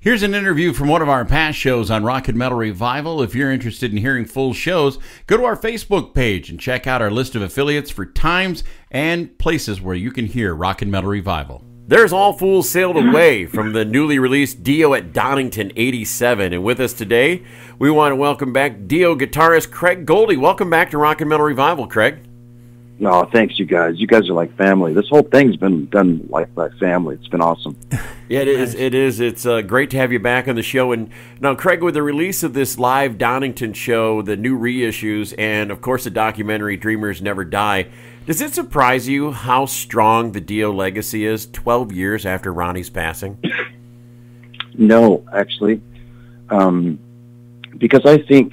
Here's an interview from one of our past shows on Rock and Metal Revival. If you're interested in hearing full shows, go to our Facebook page and check out our list of affiliates for times and places where you can hear Rock and Metal Revival. There's All Fools Sailed Away from the newly released Dio at Donington 87. And with us today, we want to welcome back Dio guitarist Craig Goldy. Welcome back to Rock and Metal Revival, Craig. No, thanks, you guys. You guys are like family. This whole thing's been done like by family. It's been awesome. Yeah, it is. It is. It's uh, great to have you back on the show. And now, Craig, with the release of this live Donington show, the new reissues, and of course the documentary "Dreamers Never Die," does it surprise you how strong the Dio legacy is 12 years after Ronnie's passing? No, actually, um, because I think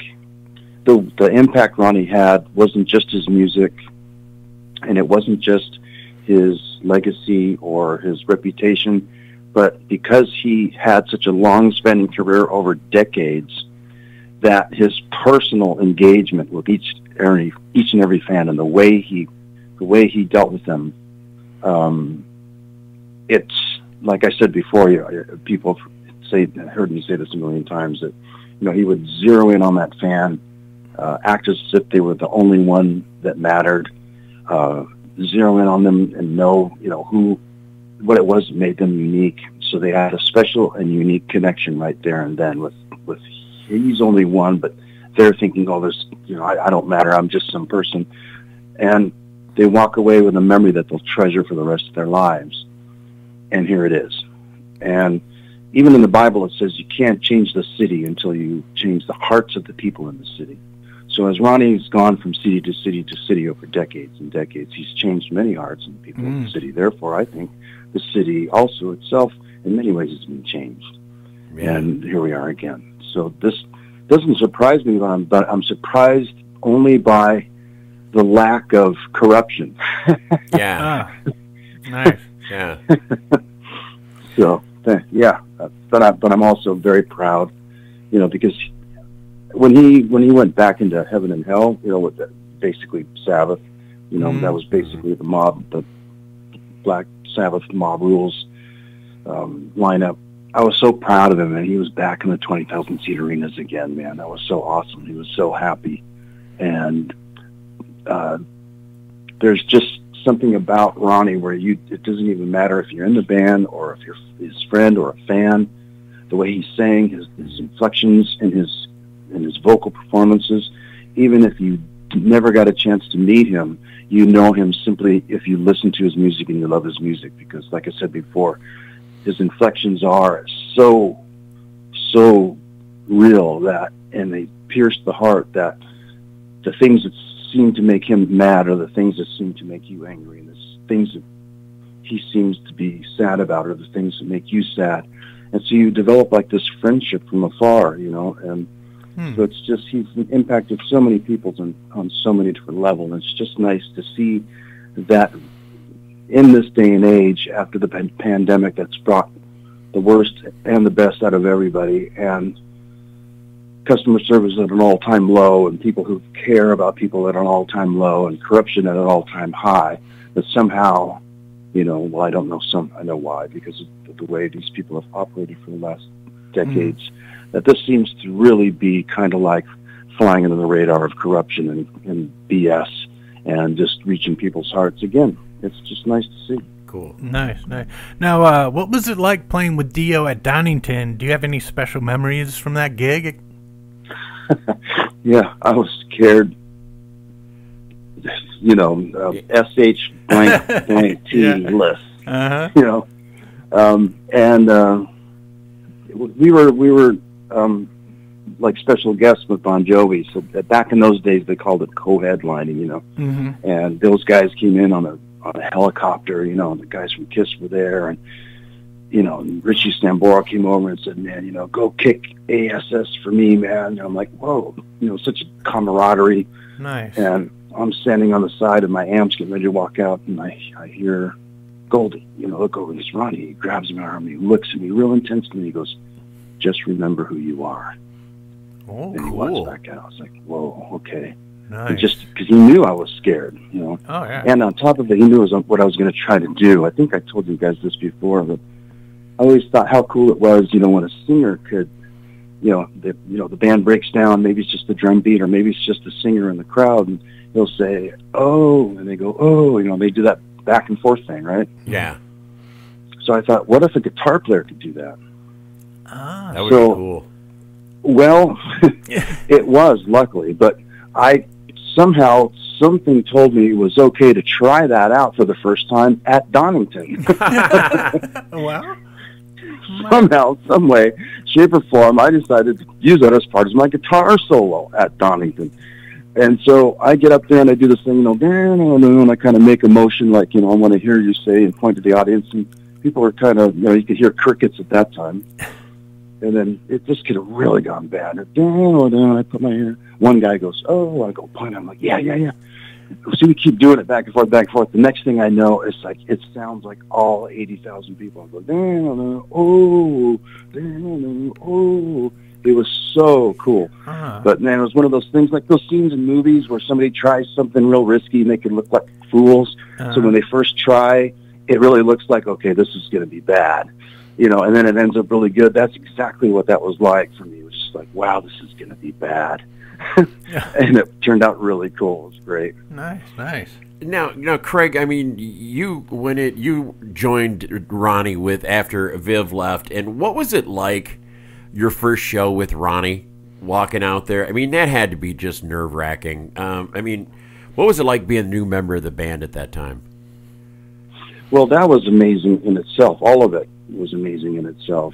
the the impact Ronnie had wasn't just his music, and it wasn't just his legacy or his reputation but because he had such a long spanning career over decades, that his personal engagement with each every, each and every fan and the way he the way he dealt with them, um, it's like I said before. You people say heard me say this a million times that you know he would zero in on that fan, uh, act as if they were the only one that mattered, uh, zero in on them and know you know who what it was that made them unique. So they had a special and unique connection right there and then with with he's only one, but they're thinking, oh, there's you know I, I don't matter. I'm just some person, and they walk away with a memory that they'll treasure for the rest of their lives. And here it is. And even in the Bible, it says you can't change the city until you change the hearts of the people in the city. So as Ronnie's gone from city to city to city over decades and decades, he's changed many hearts and people mm. in the mm. city. Therefore, I think the city also itself, in many ways, has been changed. Yeah. And here we are again. So this doesn't surprise me, but I'm, but I'm surprised only by the lack of corruption. yeah. Ah, nice. Yeah. so yeah, but I, but I'm also very proud, you know, because when he when he went back into heaven and hell, you know, with the, basically Sabbath, you know, mm-hmm. that was basically the mob, the Black Sabbath mob rules um, lineup. I was so proud of him, and he was back in the twenty thousand seat arenas again. Man, that was so awesome. He was so happy, and uh, there's just something about Ronnie where you it doesn't even matter if you're in the band or if you're his friend or a fan. The way he sang, his, his inflections and his and his vocal performances, even if you never got a chance to meet him, you know him simply if you listen to his music and you love his music. Because like I said before, his inflections are so so real that and they pierce the heart that the things that seem to make him mad are the things that seem to make you angry. And the things that he seems to be sad about are the things that make you sad. And so you develop like this friendship from afar you know and Hmm. So it's just he's impacted so many people on, on so many different levels. And it's just nice to see that in this day and age, after the pandemic, that's brought the worst and the best out of everybody, and customer service at an all-time low, and people who care about people at an all-time low, and corruption at an all-time high. That somehow, you know, well, I don't know some, I know why because of the way these people have operated for the last decades. Hmm that this seems to really be kind of like flying under the radar of corruption and, and BS and just reaching people's hearts. Again, it's just nice to see. Cool. Nice, nice. Now, uh, what was it like playing with Dio at Donington? Do you have any special memories from that gig? yeah, I was scared. You know, uh, sh blank blank t yeah. list. Uh-huh. You know, um, and uh, we were we were um, like special guests with Bon Jovi. So back in those days, they called it co-headlining, you know. Mm-hmm. And those guys came in on a on a helicopter, you know. And the guys from Kiss were there, and you know, and Richie Sambora came over and said, "Man, you know, go kick ASS for me, man." And I'm like, "Whoa!" You know, such a camaraderie. Nice. And I'm standing on the side of my amps, getting ready to walk out, and I I hear Goldy, you know, look over. He's Ronnie. He grabs my arm. He looks at me real intensely. He goes just remember who you are. Oh, and he cool. walks back out. I was like, whoa, okay. Nice. just because he knew I was scared, you know. Oh yeah. And on top of it, he knew what I was going to try to do. I think I told you guys this before, but I always thought how cool it was, you know, when a singer could, you know, the you know the band breaks down, maybe it's just the drum beat, or maybe it's just the singer in the crowd, and they'll say, "Oh," and they go, "Oh," you know, they do that back and forth thing, right? Yeah, So I thought, what if a guitar player could do that? Ah, that would So- cool. Well, it was luckily, but I somehow something told me it was okay to try that out for the first time at Donington. well, somehow, some way, shape or form, I decided to use that as part of my guitar solo at Donington. And so I get up there and I do this thing, you know, and I kind of make a motion like, you know, I want to hear you say and point to the audience. And people are kind of, you know, you could hear crickets at that time. And then it just could have really gone bad. And down, down, I put my ear. One guy goes, oh, I go point. I'm like, yeah, yeah, yeah. So we keep doing it back and forth, back and forth. The next thing I know, it's like it sounds like all eighty thousand people. I go, down, oh, down, oh. It was so cool. huh. But man, it was one of those things like those scenes in movies where somebody tries something real risky and they can look like fools. So uh-huh. when they first try, it really looks like okay, this is going to be bad, you know, and then it ends up really good. That's exactly what that was like for me. It was just like, wow, this is going to be bad, and it turned out really cool. It was great. nice, nice. Now, now, Craig. I mean, you when it you joined Ronnie with after Viv left, and what was it like? Your first show with Ronnie, walking out there. I mean, that had to be just nerve wracking. Um, I mean, what was it like being a new member of the band at that time? Well, that was amazing in itself. All of it was amazing in itself.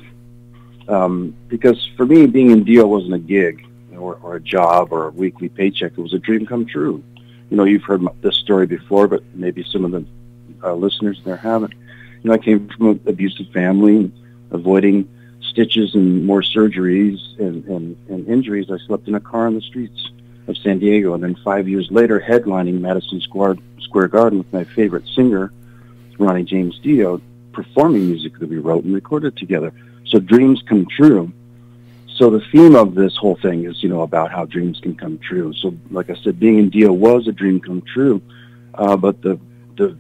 Um, because for me, being in Dio wasn't a gig or, or a job or a weekly paycheck. It was a dream come true. You know, you've heard this story before, but maybe some of the uh, listeners there haven't. You know, I came from an abusive family, avoiding stitches and more surgeries and, and, and injuries. I slept in a car on the streets of San Diego, and then five years later, headlining Madison Square, Square Garden with my favorite singer, Ronnie James Dio, performing music that we wrote and recorded together. So dreams come true. So the theme of this whole thing is, you know, about how dreams can come true. So, like I said, being in Dio was a dream come true, uh, but the the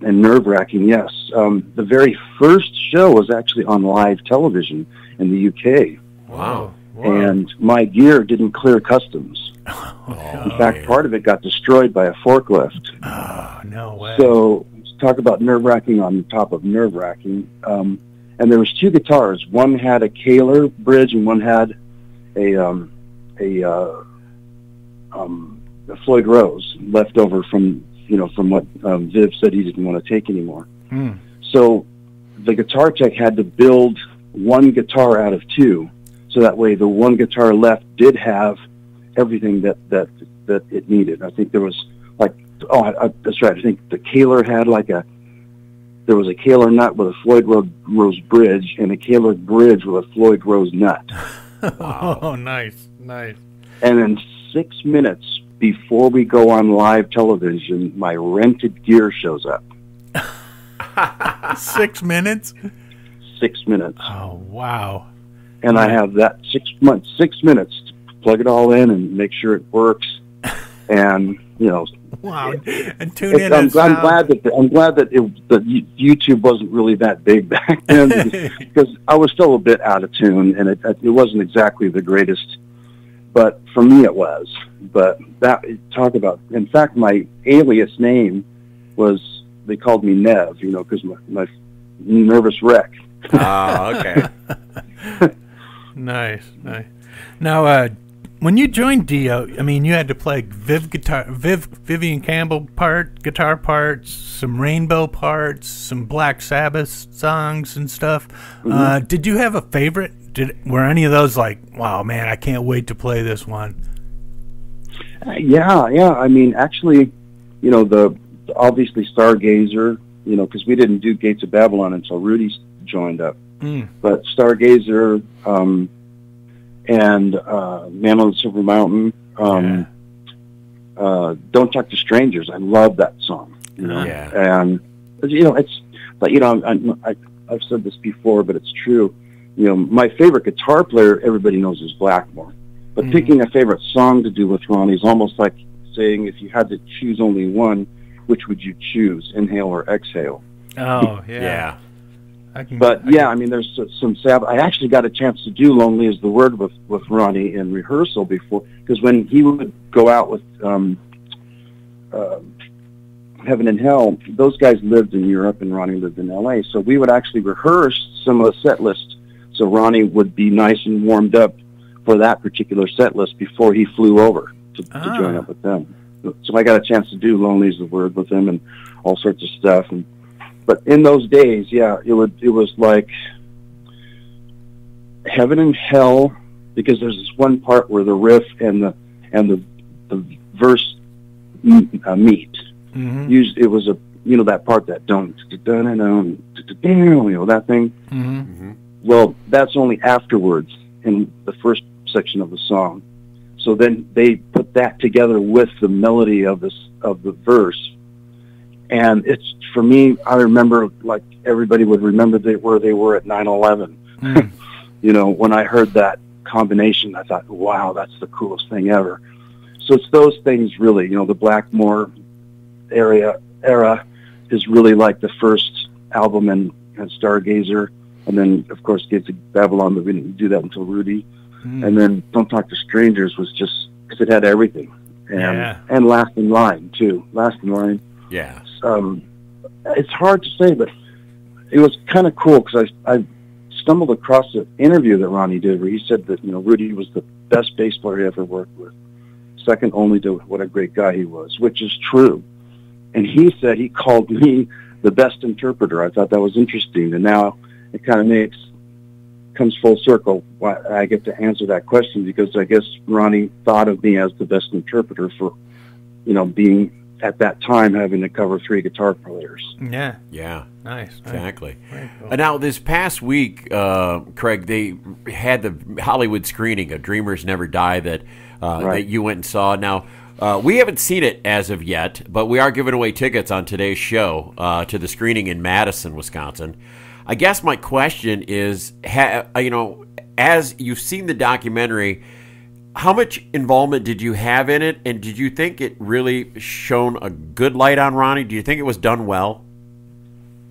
and nerve wracking, yes. Um, the very first show was actually on live television in the UK, Wow. and my gear didn't clear customs. in fact, part of it got destroyed by a forklift. Oh, no way. So talk about nerve wracking on top of nerve wracking. Um, and there was two guitars. One had a Kahler bridge, and one had a um, a, uh, um, a Floyd Rose left over from you know from what um, Viv said he didn't want to take anymore. Hmm. So the guitar tech had to build one guitar out of two, so that way the one guitar left did have everything that that that it needed. I think there was oh I, I, that's right. I think the Kahler had like a there was a Kahler nut with a Floyd Ro- Rose bridge and a Kahler bridge with a Floyd Rose nut. Oh, nice, nice. And in six minutes before we go on live television, my rented gear shows up. Six minutes? Six minutes. Oh, wow. and I have that six months, six minutes to plug it all in and make sure it works. And you know, Wow. And tune it, in. I'm, I'm glad that I'm glad that it, that YouTube wasn't really that big back then because I was still a bit out of tune and it it wasn't exactly the greatest. But for me, it was. But that talk about. In fact, my alias name was they called me Nev. You know, because my, my nervous wreck. Ah, okay. Nice, nice. Now, uh, when you joined Dio, I mean, you had to play Viv guitar, Viv Vivian Campbell part, guitar parts, some Rainbow parts, some Black Sabbath songs and stuff. Uh, did you have a favorite? Did were any of those like, wow, man, I can't wait to play this one? Uh, yeah, yeah. I mean, actually, you know, the obviously Stargazer, you know, because we didn't do Gates of Babylon until Rudy joined up. Mm. But Stargazer um, and uh, Man on the Silver Mountain, um, uh, Don't Talk to Strangers. I love that song. You know, Yeah. and you know, it's but you know, I, I, I've said this before, but it's true. You know, my favorite guitar player, everybody knows, is Blackmore. But Mhm. picking a favorite song to do with Ronnie is almost like saying if you had to choose only one, which would you choose, Inhale or Exhale? Oh yeah. Yeah. I can, But I yeah, can- I mean, there's some Sabbath. I actually got a chance to do "Lonely Is the Word" with with Ronnie in rehearsal before, because when he would go out with um, uh, Heaven and Hell, those guys lived in Europe and Ronnie lived in L.A. So we would actually rehearse some of the set list, so Ronnie would be nice and warmed up for that particular set list before he flew over to, to Ah. join up with them. So I got a chance to do "Lonely Is the Word" with him and all sorts of stuff and but in those days, yeah, it would it was like heaven and hell because there's this one part where the riff and the and the the verse uh, meet. Mhm. Used it was a you know that part that don't dun dun dun you know that thing. Mhm. Well, that's only afterwards in the first section of the song. So then they put that together with the melody of this of the verse, and it's for me. I remember like everybody would remember they, where they were at 9/11. Mm. You know, when I heard that combination, I thought, "Wow, that's the coolest thing ever." So it's those things, really. You know, the Blackmore area era is really like the first album in, in Stargazer, and then of course Gates of Babylon, but we didn't do that until Rudy, Mm. and then Don't Talk to Strangers was just because it had everything, and Yeah. and Last in Line too. Last in Line. Yeah. Um, it's hard to say, but it was kind of cool because I I stumbled across an interview that Ronnie did where he said that you know Rudy was the best bass player he ever worked with, second only to what a great guy he was, which is true. And he said he called me the best interpreter. I thought that was interesting, and now it kind of makes comes full circle why I get to answer that question because I guess Ronnie thought of me as the best interpreter for, you know, being at that time having to cover three guitar players. Yeah. Yeah. Nice. nice. Exactly. Very cool. Uh, now, this past week, uh, Craig, they had the Hollywood screening of Dreamers Never Die that uh, Right. that you went and saw. Now, uh, we haven't seen it as of yet, but we are giving away tickets on today's show uh, to the screening in Madison, Wisconsin. I guess my question is, ha, uh, you know, as you've seen the documentary, how much involvement did you have in it, and did you think it really shone a good light on Ronnie? Do you think it was done well?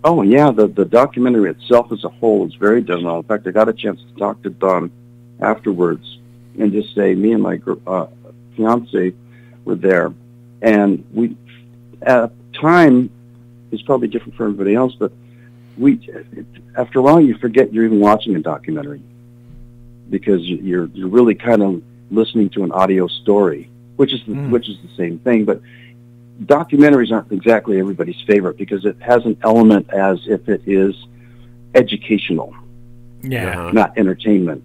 Oh yeah, the the documentary itself as a whole is very done well. In fact, I got a chance to talk to Don afterwards and just say me and my uh, fiance were there, and we at time it's probably different for everybody else, but we after a while you forget you're even watching a documentary because you're you're really kind of listening to an audio story, which is the, Mm. which is the same thing, but documentaries aren't exactly everybody's favorite because it has an element as if it is educational, Yeah. Uh-huh. not entertainment.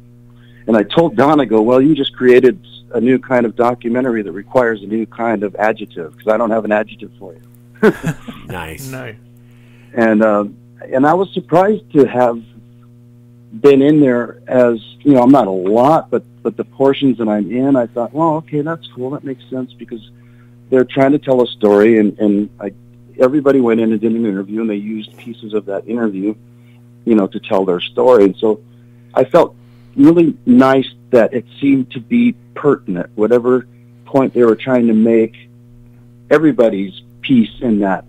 And I told Don, I go, well, you just created a new kind of documentary that requires a new kind of adjective because I don't have an adjective for you. Nice. Nice. And um, and I was surprised to have been in there as you know I'm not a lot, but but the portions that I'm in, I thought, well, okay, that's cool. That makes sense because they're trying to tell a story, and and I, everybody went in and did an interview, and they used pieces of that interview, you know, to tell their story. And so I felt really nice that it seemed to be pertinent, whatever point they were trying to make. Everybody's piece in that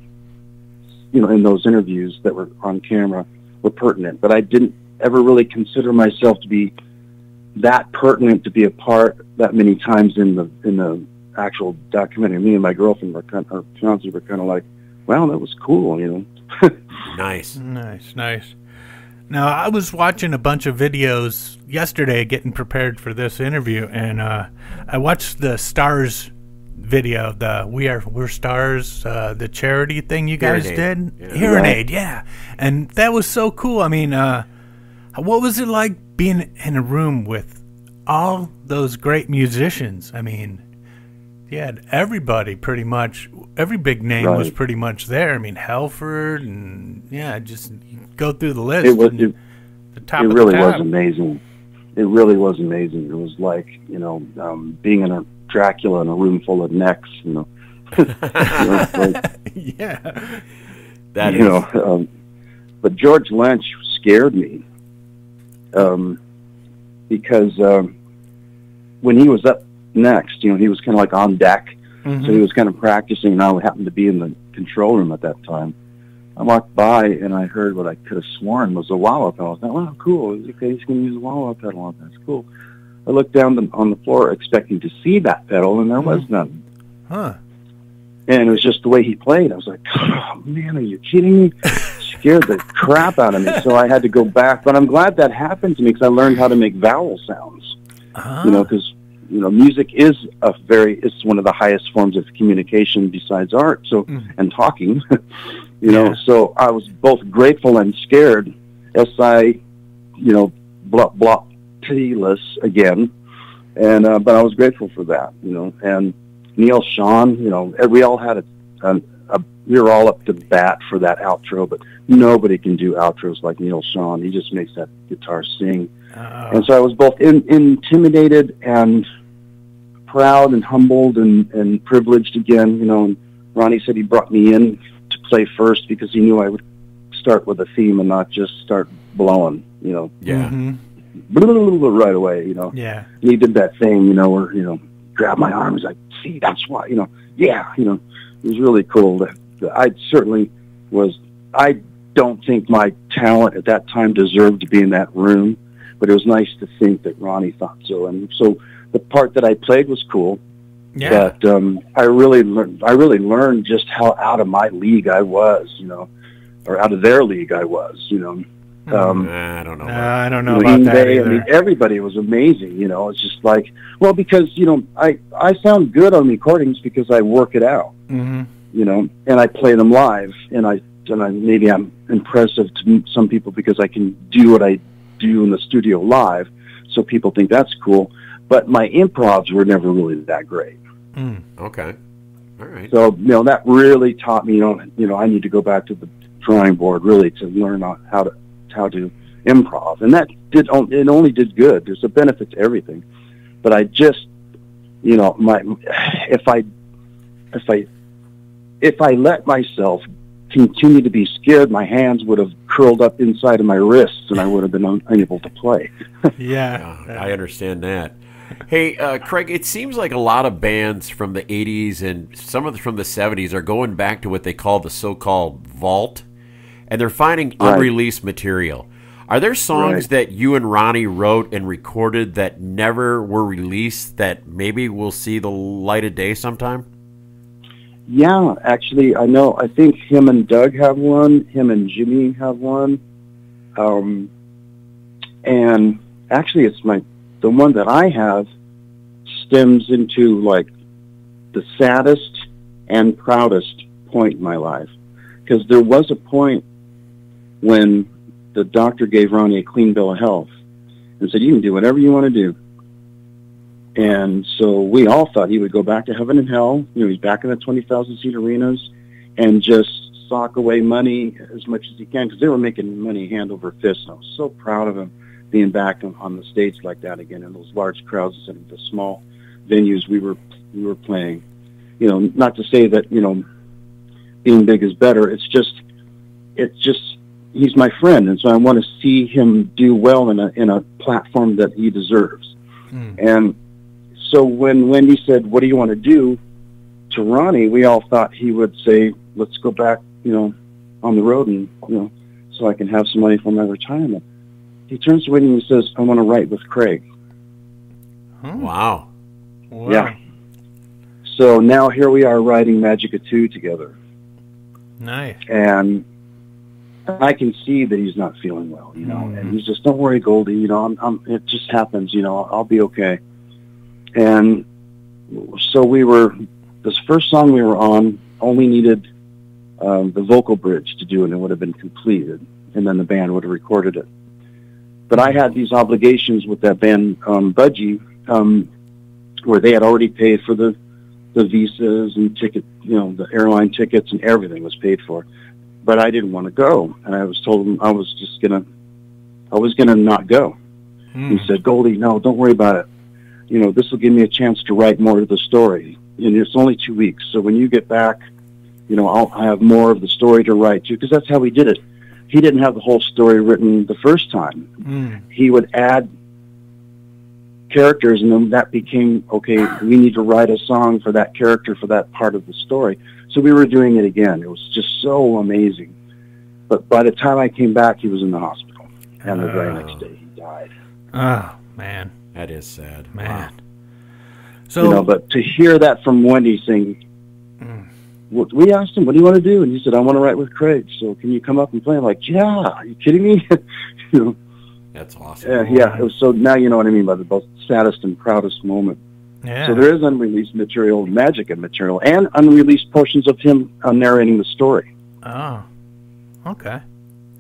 you know, in those interviews that were on camera were pertinent. But I didn't ever really consider myself to be that pertinent to be a part that many times in the in the actual documentary. Me and my girlfriend were kind of, our fiance were kind of like, "Wow, that was cool," you know. Nice. Nice, nice. Now I was watching a bunch of videos yesterday, getting prepared for this interview, and uh, I watched the Stars video, the "We Are We're Stars," uh, the charity thing you guys Hearing did, Aid, yeah. Hearing Aid, yeah, and that was so cool. I mean, uh, what was it like being in a room with all those great musicians? I mean, you had everybody pretty much. Every big name was pretty much there. I mean, Halford and yeah, just go through the list. It was it, the top it of really the was amazing. It really was amazing. It was like you know um, being in a Dracula in a room full of necks. You know, you know like, yeah, That you is- know. Um, but George Lynch scared me um, because um, when he was up next, you know, he was kind of like on deck, Mhm. so he was kind of practicing. And I happened to be in the control room at that time. I walked by and I heard what I could have sworn was a wah pedal. I thought, wow, cool. Okay, he's going to use a wah pedal on. That's cool. I looked down the, on the floor expecting to see that pedal, and there was none. Huh. And it was just the way he played. I was like, oh, man, are you kidding me? Scared the crap out of me. So I had to go back. But I'm glad that happened to me because I learned how to make vowel sounds. Uh-huh. You know, because you know, music is a very it's one of the highest forms of communication besides art. So Mm. and talking, you know. Yeah. So I was both grateful and scared as I, you know, blah blah less again, and uh, but I was grateful for that, you know. And Neal Schon, you know, we all had a, a, a we were all up to bat for that outro, but nobody can do outros like Neal Schon. He just makes that guitar sing. Uh, And so I was both in, intimidated and proud and humbled and, and privileged again, you know. And Ronnie said he brought me in to play first because he knew I would start with a theme and not just start blowing, you know, Yeah. mhm. right away, you know. Yeah. And he did that thing, you know, where, you know, grabbed my arm. He's like, see, that's why, you know, yeah, you know, it was really cool. That I certainly was, I don't think my talent at that time deserved to be in that room, but it was nice to think that Ronnie thought so. And so the part that I played was cool, Yeah. but um, I really learned, I really learned just how out of my league I was, you know, or out of their league I was, you know. Um, I don't know. Uh, I don't know about Green that either. I mean, everybody was amazing. You know, it's just like, well, because you know, I I sound good on recordings because I work it out. hmm You know, and I play them live, and I and I maybe I'm impressive to some people because I can do what I do in the studio live, so people think that's cool. But my improvs were never really that great. Mm. Okay. All right. So you know, that really taught me. You know, you know, I need to go back to the drawing board really to learn how to how to improv, and that did it only did good. There's a benefit to everything, but I just, you know, my if I if I if I let myself continue to be scared, my hands would have curled up inside of my wrists, and I would have been un- unable to play. Yeah. Uh, I understand that. Hey, uh, Craig, it seems like a lot of bands from the 80s and some of the, from the 70s are going back to what they call the so called vault, and they're finding Right. unreleased material. Are there songs Right. that you and Ronnie wrote and recorded that never were released that maybe will see the light of day sometime? Yeah, actually, I know. I think him and Doug have one. Him and Jimmy have one. Um, and actually, it's my the one that I have stems into like the saddest and proudest point in my life because there was a point when the doctor gave Ronnie a clean bill of health and said, "You can do whatever you want to do." And so we all thought he would go back to heaven and hell. You know, he's back in the 20,000 seat arenas and just sock away money as much as he can because they were making money hand over fist. And I was so proud of him being back on, on the stage like that again in those large crowds and the small venues we were we were playing. You know, not to say that you know being big is better. It's just it's just he's my friend, and so I want to see him do well in a in a platform that he deserves. Mm. And so when Wendy said, "What do you want to do?" to Ronnie, we all thought he would say, "Let's go back, you know, on the road, and you know, so I can have some money for my retirement." He turns to Wendy and he says, "I want to write with Craig." Huh. Wow. Wow. Yeah. So now here we are writing Magica 2 together. Nice. And I can see that he's not feeling well, you know, Mhm. and he's just, don't worry, Goldy, you know, I'm, I'm, it just happens, you know, I'll be okay. And so we were, this first song we were on only needed um, the vocal bridge to do, and it would have been completed, and then the band would have recorded it. But I had these obligations with that band, um, Budgie, um, where they had already paid for the the visas and ticket, you know, the airline tickets and everything was paid for. But I didn't want to go, and I was told I was just gonna, I was gonna not go. Mm. He said, Goldy, no, don't worry about it. You know, this will give me a chance to write more of the story. And it's only two weeks, so when you get back, you know, I'll have more of the story to write too, because that's how he did it. He didn't have the whole story written the first time Mm. he would add characters and then that became okay we need to write a song for that character for that part of the story so we were doing it again it was just so amazing But by the time I came back, he was in the hospital, and the very next day he died. Oh man, That is sad. man. So you know, but to hear that from Wendy saying, Mm. what- we asked him, "What do you want to do?" and he said, "I want to write with Craig. So can you come up and play?" I'm like, "Yeah, are you kidding me?" you know, That's awesome. yeah, yeah. It was so now you know what I mean by the both saddest and proudest moment. yeah, So there is unreleased material, magic and material, and unreleased portions of him uh, narrating the story. oh, okay,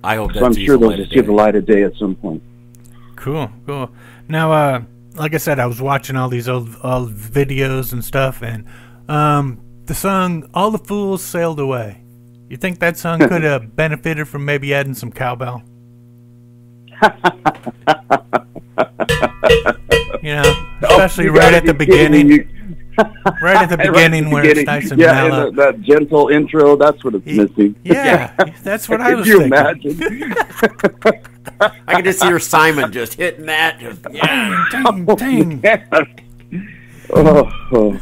I hope So I'm that's sure they'll just see the light of day at some point. cool, cool. Now, uh, like I said, I was watching all these old old videos and stuff, and um, the song "All the Fools Sailed Away." You think that song could have benefited from maybe adding some cowbell? you know, especially You right at the be kidding me. beginning. You- Right at the Right at beginning the where beginning. it's nice and yeah, mellow. and the, that gentle intro, that's what it's missing. Yeah, that's what I was Could you thinking. imagine? I can just hear Simon just hitting that. Just, yeah. Ding, ding. oh, oh,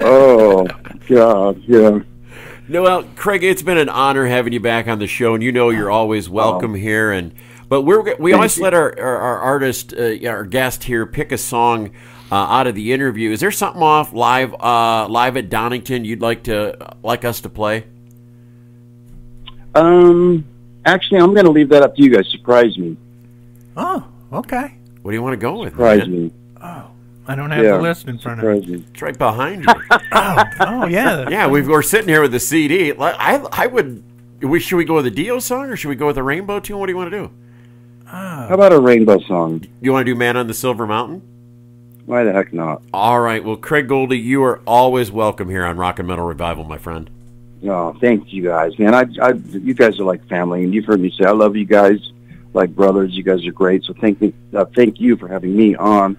oh, God, yeah. No, well, Craig, it's been an honor having you back on the show, and you know you're always welcome here. And but we're we always you. let our our, our artist, uh, our guest here, pick a song uh, out of the interview. Is there something off live uh, live at Donington you'd like to like us to play? Um, actually, I'm going to leave that up to you guys. Surprise me. Oh, okay. What do you want to go with? Surprise man? me. Oh, I don't have Yeah. the list in front of me. Surprise me. It's right behind you. Oh, oh yeah. yeah, we've, we're sitting here with the CD. Like, I I would. We, should we go with a Dio song or should we go with a Rainbow tune? What do you want to do? Oh. How about a rainbow song? You want to do "Man on the Silver Mountain"? Why the heck not? All right. Well, Craig Goldy, you are always welcome here on Rock and Metal Revival, my friend. Oh, thank you guys, man. I, I, you guys are like family, and you've heard me say I love you guys like brothers. You guys are great. So thank me, uh, thank you for having me on.